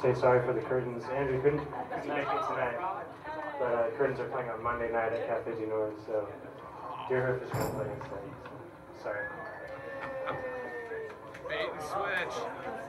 say sorry for the curtains. Andrew couldn't, it tonight, but uh, curtains are playing on Monday night at Cafe du Nord, so Deerhoof is going to play instead. So, sorry. Bait and switch.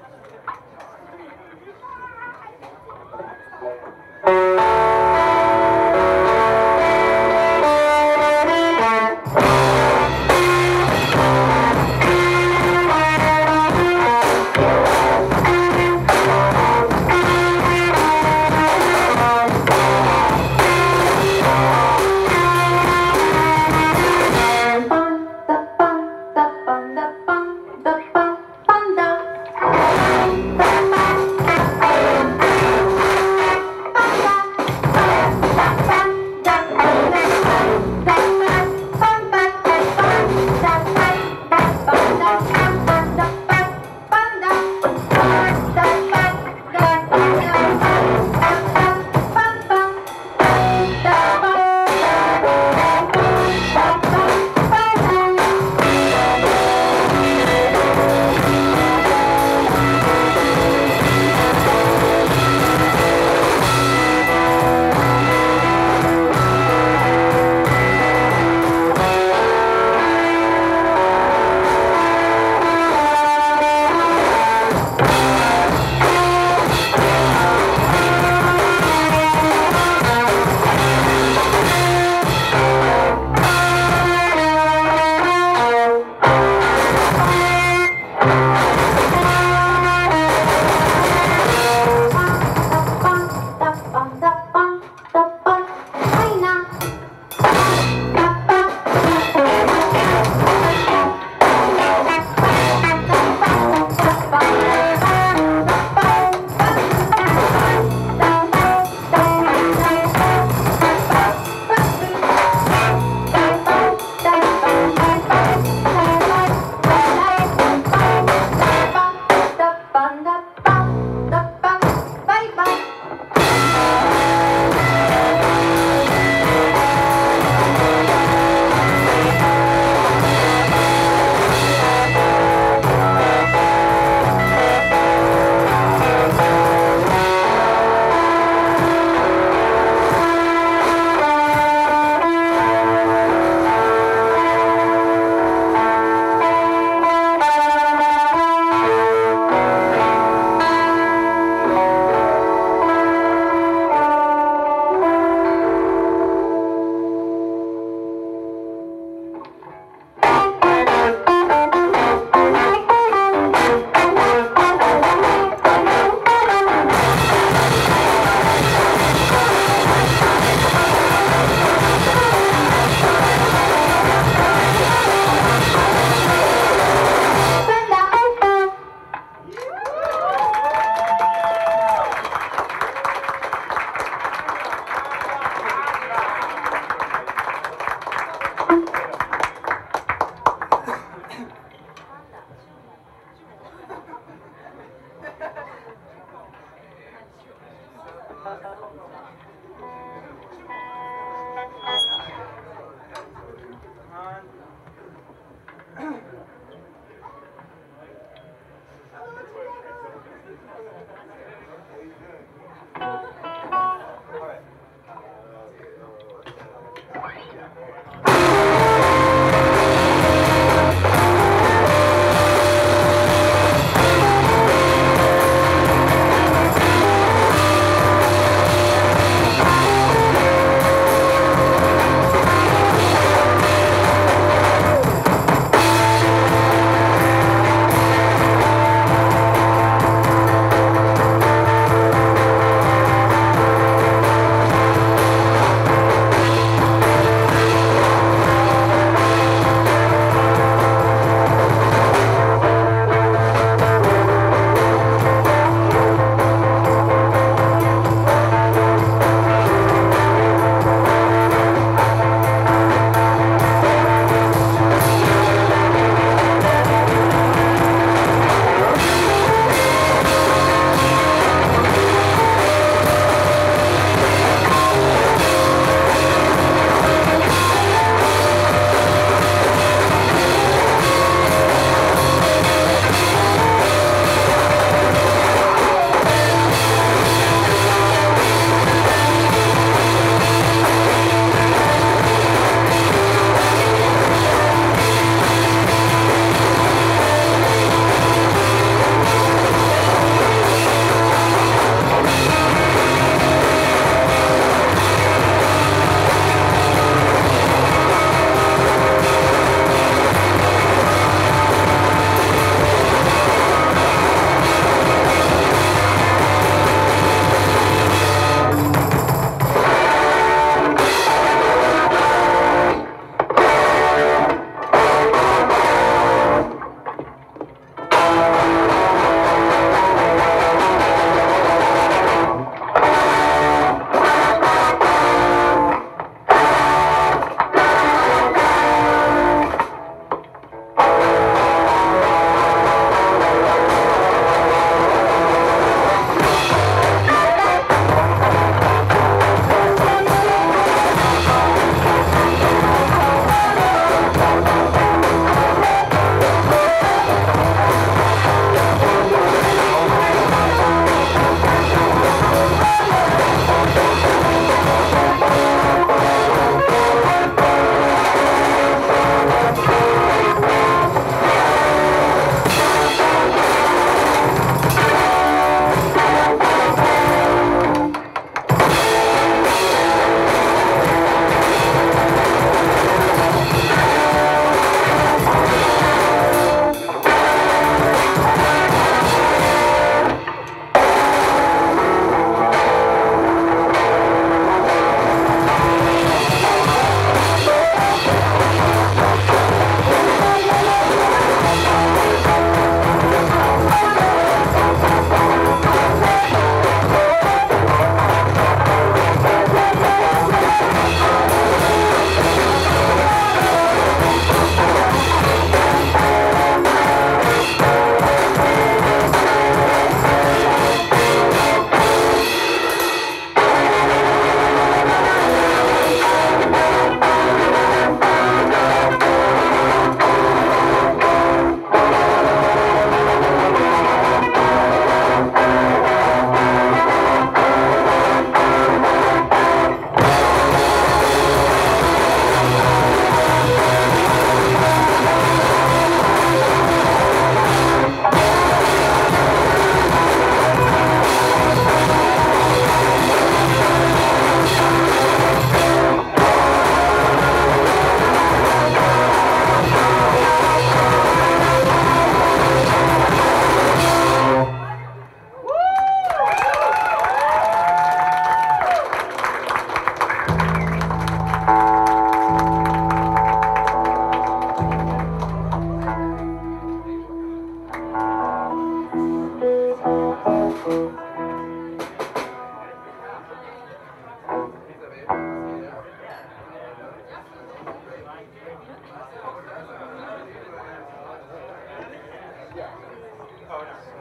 Thank oh,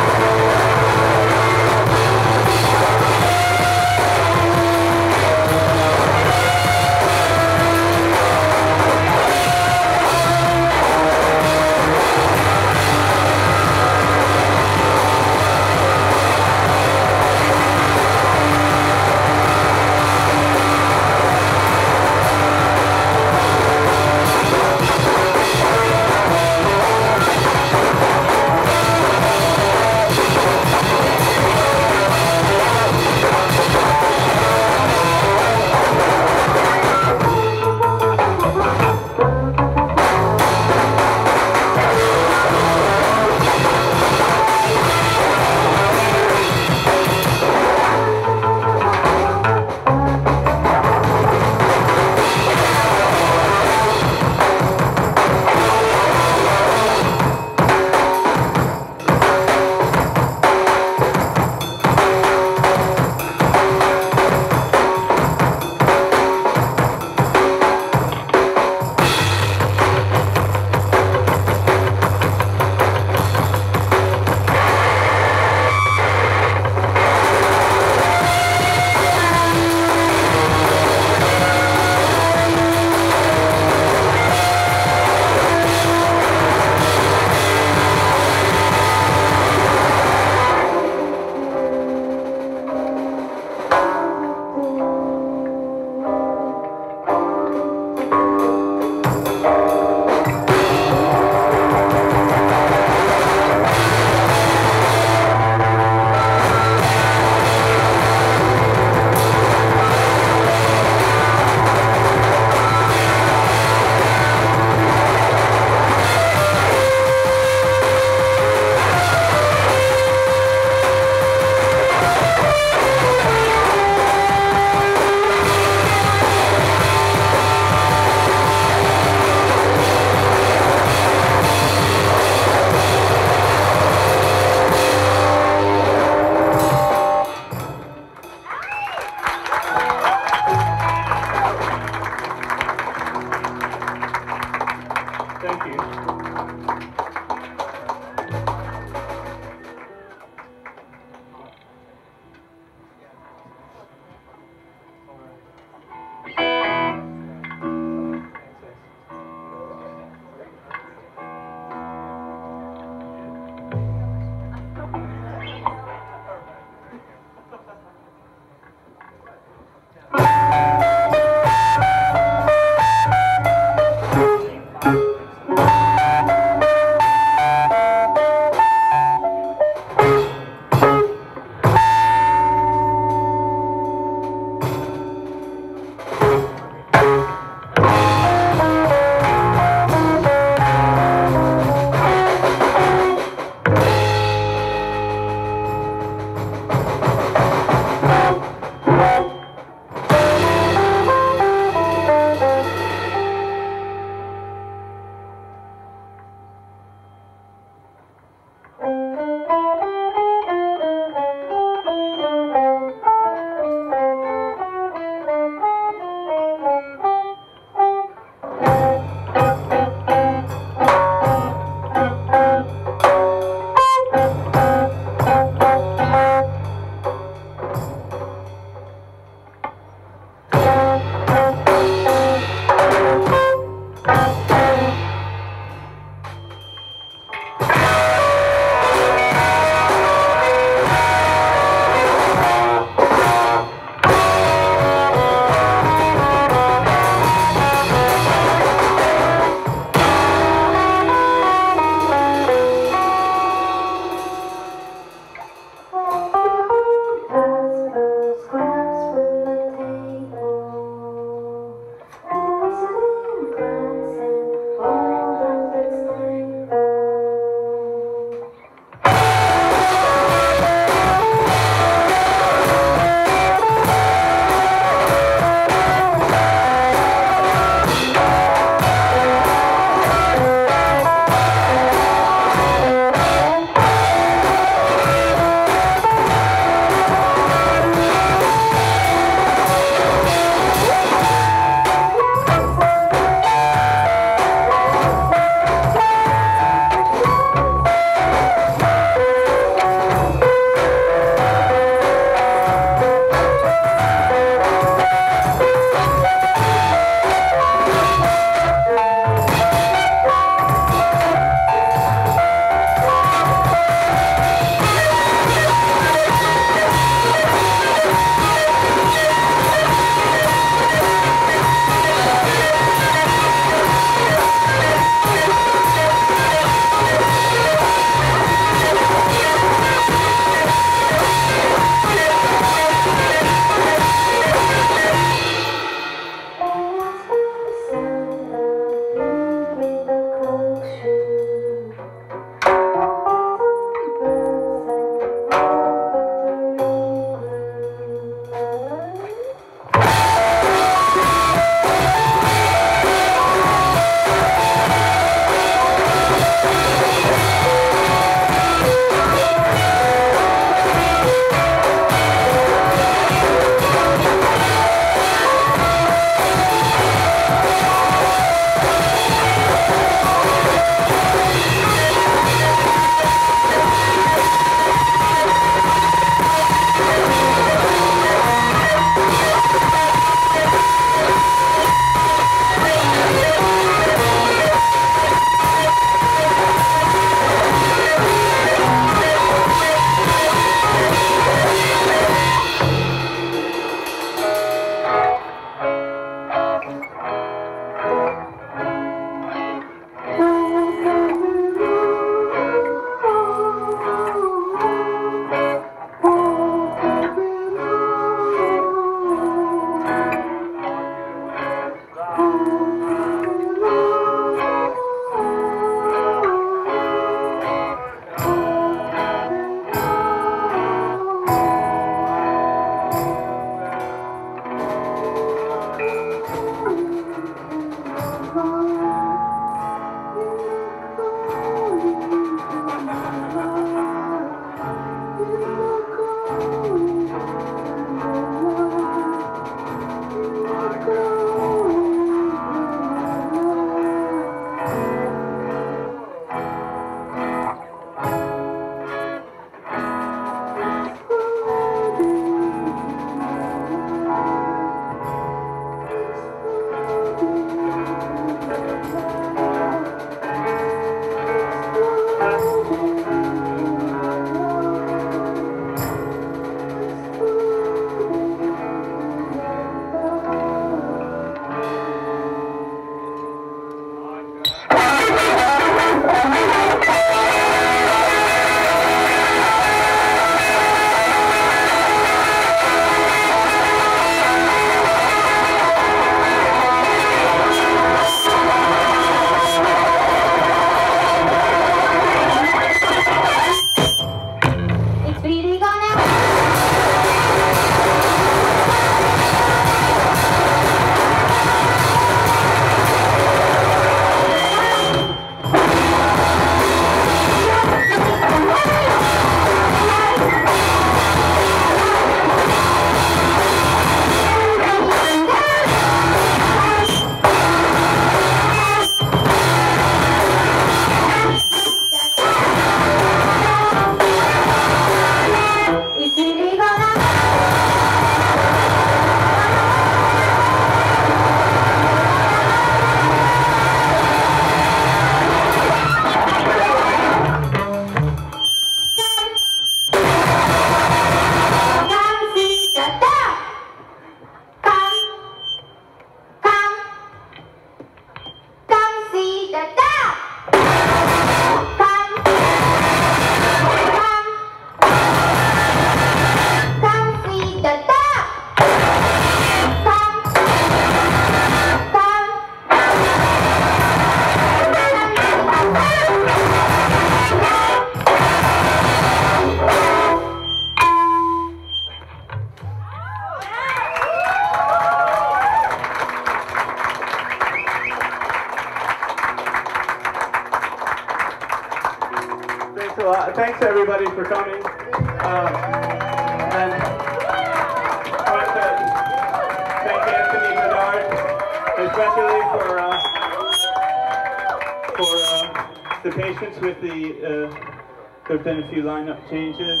there've been a few lineup changes,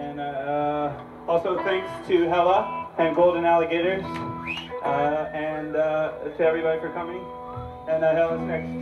and uh, also thanks to Hella and Golden Alligators, uh, and uh, to everybody for coming. And uh, Hella's next.